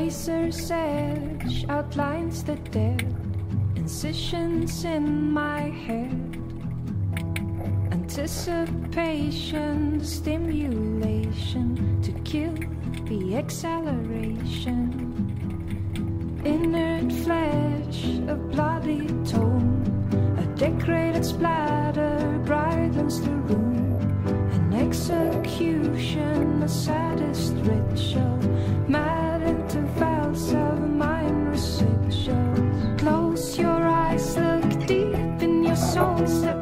eraser's edge outlines the dead incisions in my head. Anticipation, stimulation to kill the acceleration. Inert flesh, a bloody tone, a decorated splatter. don't step